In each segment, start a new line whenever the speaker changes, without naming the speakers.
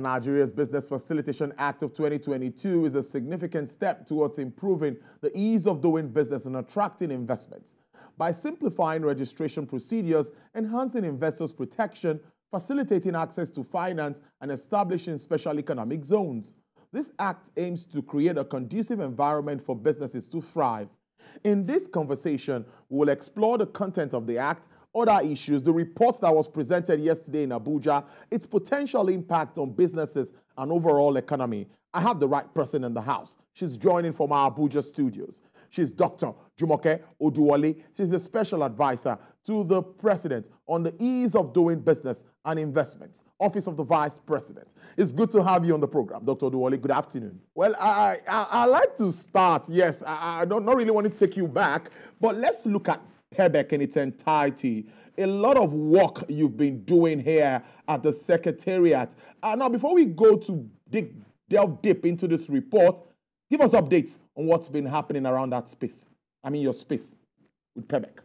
Nigeria's Business Facilitation Act of 2022 is a significant step towards improving the ease of doing business and attracting investments. By simplifying registration procedures, enhancing investors' protection, facilitating access to finance, and establishing special economic zones. This act aims to create a conducive environment for businesses to thrive. In this conversation, we will explore the content of the act, other issues, the report that was presented yesterday in Abuja, its potential impact on businesses and overall economy. I have the right person in the house. She's joining from our Abuja studios. She's Dr. Jumoke Oduwole. She's a special advisor to the president on the ease of doing business and investments, Office of the Vice President. It's good to have you on the program, Dr. Oduwole. Good afternoon. Well, I, I, I like to start, yes, I, I don't not really want to take you back, but let's look at PEBEC in its entirety. A lot of work you've been doing here at the Secretariat. Uh, now, before we go to dig, delve deep into this report, Give us updates on what's been happening around that space. I mean, your space with PEBEC.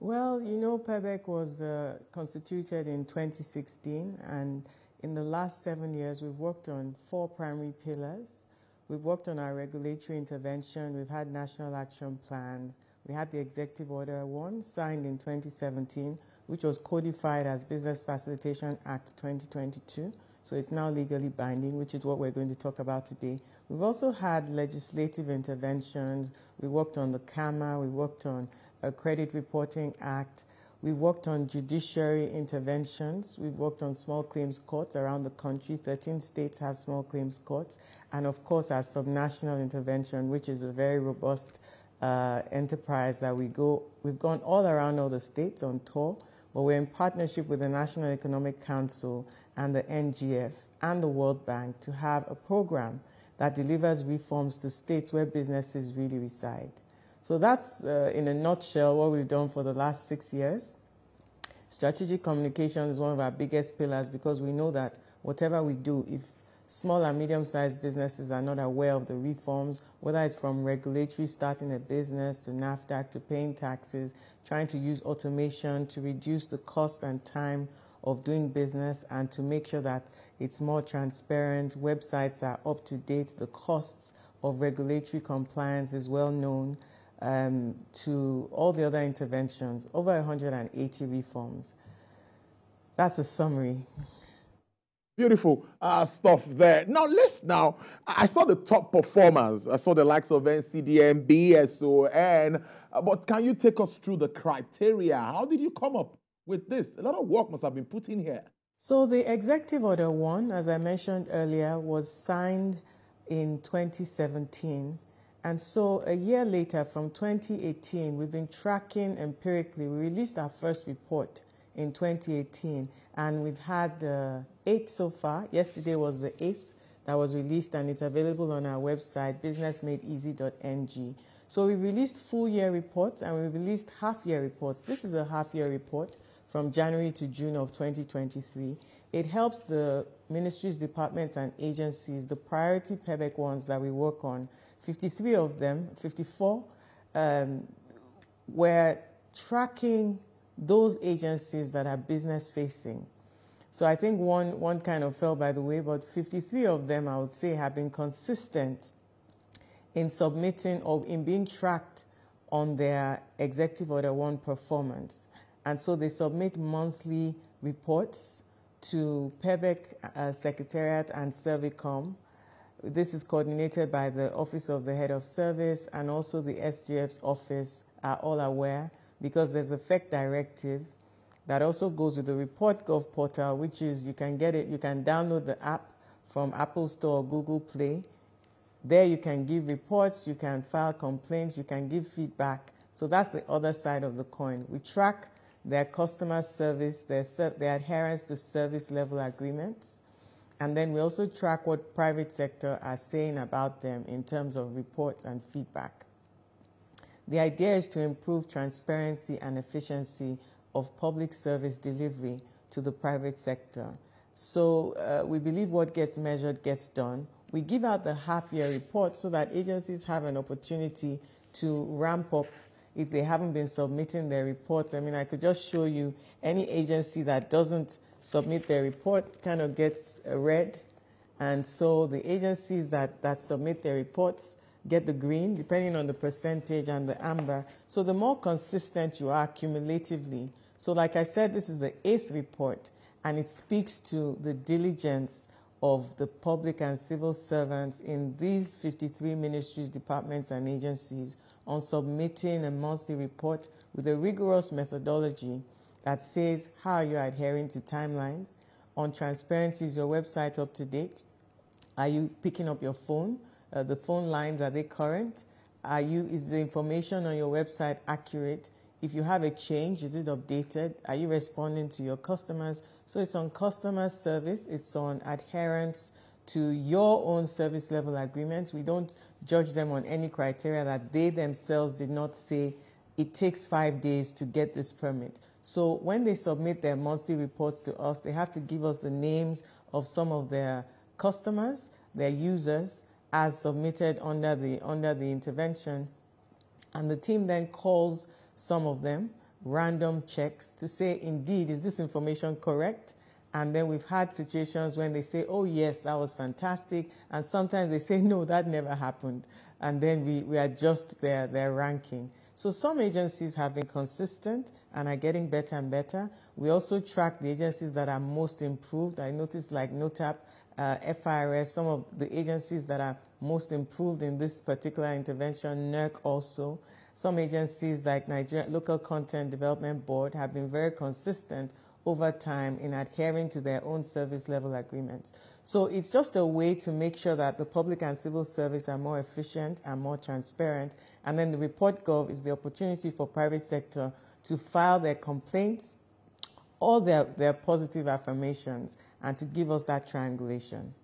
Well, you know, PEBEC was uh, constituted in 2016, and in the last seven years, we've worked on four primary pillars. We've worked on our regulatory intervention, we've had national action plans, we had the Executive Order 1 signed in 2017, which was codified as Business Facilitation Act 2022. So it's now legally binding, which is what we're going to talk about today. We've also had legislative interventions. We worked on the CAMA, we worked on a Credit Reporting Act, we worked on judiciary interventions, we've worked on small claims courts around the country. 13 states have small claims courts, and of course, our subnational intervention, which is a very robust uh, enterprise that we go, we've gone all around all the states on tour, but we're in partnership with the National Economic Council and the NGF and the World Bank to have a program that delivers reforms to states where businesses really reside. So that's, uh, in a nutshell, what we've done for the last six years. Strategic communication is one of our biggest pillars because we know that whatever we do, if small and medium-sized businesses are not aware of the reforms, whether it's from regulatory starting a business to NAFDAC to paying taxes, trying to use automation to reduce the cost and time of doing business and to make sure that it's more transparent, websites are up to date, the costs of regulatory compliance is well known, um, to all the other interventions, over 180 reforms. That's a summary.
Beautiful uh, stuff there. Now, let's now, I saw the top performers. I saw the likes of NCDM, BSON, uh, but can you take us through the criteria? How did you come up with this? A lot of work must have been put in here.
So the Executive Order 1, as I mentioned earlier, was signed in 2017. And so a year later, from 2018, we've been tracking empirically. We released our first report in 2018, and we've had uh, eight so far. Yesterday was the eighth that was released, and it's available on our website, businessmadeeasy.ng. So we released full year reports and we released half year reports. This is a half year report from January to June of 2023. It helps the ministries, departments, and agencies, the priority PEBEC ones that we work on, 53 of them, 54, um, we're tracking those agencies that are business facing. So I think one, one kind of fell by the way, but 53 of them, I would say, have been consistent in submitting or in being tracked on their Executive Order 1 performance. And so they submit monthly reports to PEBEC uh, Secretariat and Servicom. This is coordinated by the Office of the Head of Service and also the SGF's office are all aware because there's a FEC directive that also goes with the Report Gov portal, which is you can get it, you can download the app from Apple Store or Google Play. There you can give reports, you can file complaints, you can give feedback. So that's the other side of the coin. We track their customer service, their, their adherence to service level agreements. And then we also track what private sector are saying about them in terms of reports and feedback. The idea is to improve transparency and efficiency of public service delivery to the private sector. So uh, we believe what gets measured gets done. We give out the half year report so that agencies have an opportunity to ramp up if they haven't been submitting their reports. I mean, I could just show you any agency that doesn't submit their report kind of gets a red And so the agencies that, that submit their reports get the green, depending on the percentage, and the amber. So the more consistent you are cumulatively. So, like I said, this is the eighth report, and it speaks to the diligence of the public and civil servants in these 53 ministries, departments, and agencies on submitting a monthly report with a rigorous methodology that says how are you adhering to timelines. On transparency, is your website up to date? Are you picking up your phone? Uh, the phone lines are they current? Are you is the information on your website accurate? If you have a change, is it updated? Are you responding to your customers? So it's on customer service, it's on adherence to your own service level agreements. We don't judge them on any criteria that they themselves did not say it takes five days to get this permit. So when they submit their monthly reports to us, they have to give us the names of some of their customers, their users, as submitted under the under the intervention. And the team then calls some of them random checks to say, indeed, is this information correct? And then we've had situations when they say, oh, yes, that was fantastic. And sometimes they say, no, that never happened. And then we, we adjust their, their ranking. So some agencies have been consistent and are getting better and better. We also track the agencies that are most improved. I noticed like NOTAP, uh, FIRS, some of the agencies that are most improved in this particular intervention, NERC also. Some agencies like Nigeria Local Content Development Board have been very consistent over time in adhering to their own service level agreements. So it's just a way to make sure that the public and civil service are more efficient and more transparent. And then the report gov is the opportunity for private sector to file their complaints or their, their positive affirmations and to give us that triangulation.